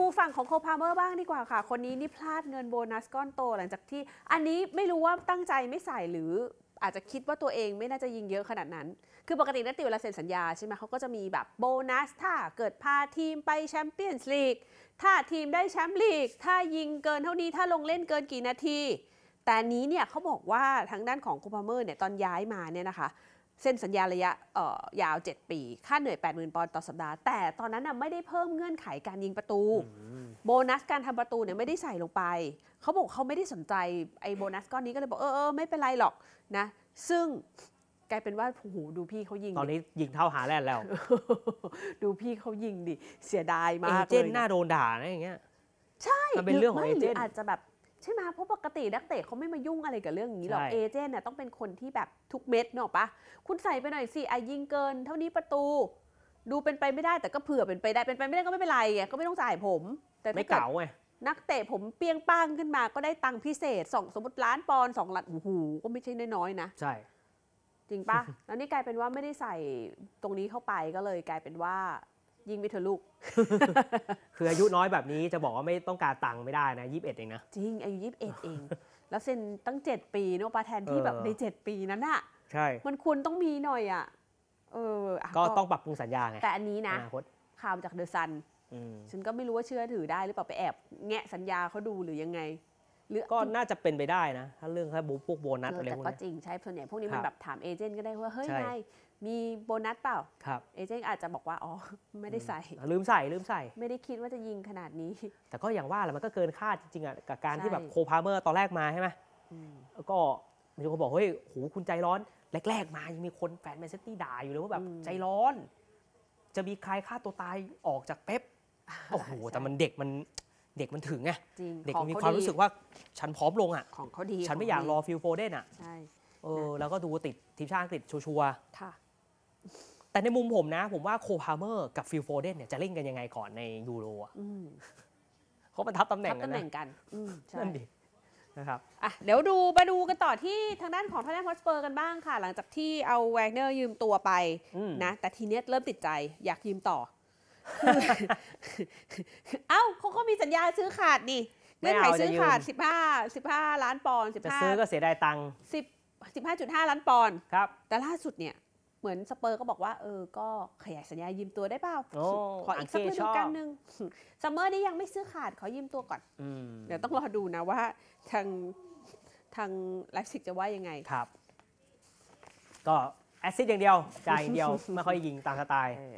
ดูฝั่งของโคลพาลเมอร์บ้างดีกว่าค่ะ คนนี้นี่พลาดเงินโบนัสก้อนโตหลังจากที่ อันนี้ไม่รู้ว่าตั้งใจไม่ใส่หรืออาจจะคิดว่าตัวเองไม่น่าจะยิงเยอะขนาดนั้น คือปกตินักเตะเวลาเซ็นสัญญาใช่ไหมเขาก็จะมีแบบโบนัส ถ้าเกิดพาทีมไปแชมเปี้ยนส์ลีก ถ้าทีมได้แชมป์ลีก ถ้ายิงเกินเท่านี้ ถ้าลงเล่นเกินกี่นาที แต่อันนี้เนี่ยเขาบอกว่าทางด้านของโคลพาลเมอร์เนี่ยตอนย้ายมาเนี่ยนะคะ เซ็นสัญญาระยะเอ่อยาว 7 ปี ค่าเหนื่อย 80,000 ปอนด์ต่อสัปดาห์ แต่ตอนนั้นน่ะไม่ได้เพิ่มเงื่อนไขการยิงประตู โบนัสการทำประตูเนี่ยไม่ได้ใส่ลงไป เขาบอกเขาไม่ได้สนใจไอ้โบนัสก้อนนี้ก็เลยบอกเออเออไม่เป็นไรหรอกนะ ซึ่งกลายเป็นว่าโอ้โหดูพี่เขายิง ตอนนี้ยิงเท่าหาแลนด์แล้ว ดูพี่เขายิงดิ เสียดายเอมากเจเลนยต์น่านะโดนด่านะอย่างเงี้ย ใช่มันเป็นเรื่องของหเอเจนต์หอาจจะแบบ ใช่ไหมเพราะปกตินักเตะเขาไม่มายุ่งอะไรกับเรื่องอย่างนี้หรอก ใช่ เอเจนต์เนี่ยต้องเป็นคนที่แบบทุกเม็ดเนกอะปะคุณใส่ไปหน่อยสิไอ้ยิงเกิน เท่านี้ประตู ดูเป็นไปไม่ได้แต่ก็เผื่อเป็นไปได้เป็นไปไม่ได้ก็ไม่เป็นไรไงก็ไม่ต้องจ่ายผม แต่ถ้ไม่เกิดเก๋าไงนักเตะผมเปรียงป้างขึ้นมาก็ได้ตังค์พิเศษสองสมมติล้านปอนด์สองล้านโอ้โหก็ไม่ใช่น้อยๆนะ ใช่ จริงปะ แล้วนี่กลายเป็นว่าไม่ได้ใส่ตรงนี้เข้าไปก็เลยกลายเป็นว่า ยิงไปเถอะลูก คืออายุน้อยแบบนี้จะบอกว่าไม่ต้องการตังค์ไม่ได้นะยี่สิบเอ็ดเองนะ จริง อายุ21เอง แล้วเซ็นตั้ง7ปีเนอะปาแทนที่เออแบบใน7ปีนั้นอะใช่ มันควรต้องมีหน่อยอะเอออะก็ต้องปรับปรุงสัญญาไงแต่อันนี้นะอนาคตข่าวจากเดอะซันอืมฉันก็ไม่รู้ว่าเชื่อถือได้หรือเปล่าไปแอบแงะสัญญาเขาดูหรือยังไง หรือก็น่าจะเป็นไปได้นะ ถ้าเรื่องแค่พวกโบนัสเอออะไรแต่พวกก็นี้จริงใช่ส่วนใหญ่พวกนี้คมันรับแบบถามเอเจนต์ก็ได้ว่า เฮ้ยใช่ไงมีโบนัสเปล่าครับเอเจนต์อาจจะบอกว่า อ๋อ ไม่ได้ใส่ ลืมใส่ลืมใส่ ไม่ได้คิดว่าจะยิงขนาดนี้ แต่ก็อย่างว่าแหละมันก็เกินคาดจริงๆอะกับการที่ใช่แบบโคพาเมอร์ตอนแรกมาใช่ไหมอืมแล้วก็มีคนบอกเฮ้ยโหคุณใจร้อน แรก ๆ มายังมีคนแฟนแมนซิตี้ด่าอยู่เลยว่าแบบอืมใจร้อน จะมีใครฆ่าตัวตายออกจากเป๊ปโอ้โหใช่แต่มันเด็กมัน เด็กมันถึงไงจริงเด็กขอมันงมีเขความดีรู้สึกว่าฉันพร้อมลงอะของเขาดีฉันไม่ขงอยากดีรอฟิลโฟเดนอะใช่เออแล้วก็ดูติดทีมชาติอังกฤษชัวร์ค่ะๆแต่ในมุมผมนะ ผมว่าโคพาเมอร์กับฟิลโฟเดนเนี่ยจะเล่นกันยังไงก่อนในยูโรอะอืมเขาประทับตำแหน่ทังบกันตำแหนะน่งกันอืมใช่นั่นดินะครับอะเดี๋ยวดูมาดูกันต่อที่ทางด้านของทางด้านฮอสเปอร์กันบ้างค่ะ หลังจากที่เอาแวกเนอร์ยืมตัวไปอืมนะแต่ทีเนี้ยเริ่มติดใจอยากยืมต่อคือ เอ้าเขาก็มีสัญญาซื้อขาดนี่เงื่อนไขซื้อขาด 15 15 ล้านปอนด์จะซื้อก็15เสียดายตังค์10 15.5 ล้านปอนด์ครับ แต่ล่าสุดเนี่ยเหมือนสเปอร์ก็บอกว่าเออ ก็ขยายสัญญายืมตัวได้เปล่าโอ้ขออีกสักอังฤเก้ดูชอบกาลหนึ่งซัมเมอร์นี้ยังไม่ซื้อขาดขอยืมตัวก่อนอืมเดี๋ยวต้องรอดูนะว่าทางทางไลป์ซิกจะว่ายังไง ครับ ก็ assist อย่างเดียว จ่ายอย่างเดียว ไม่ค่อยยิงตามสไตล์เออ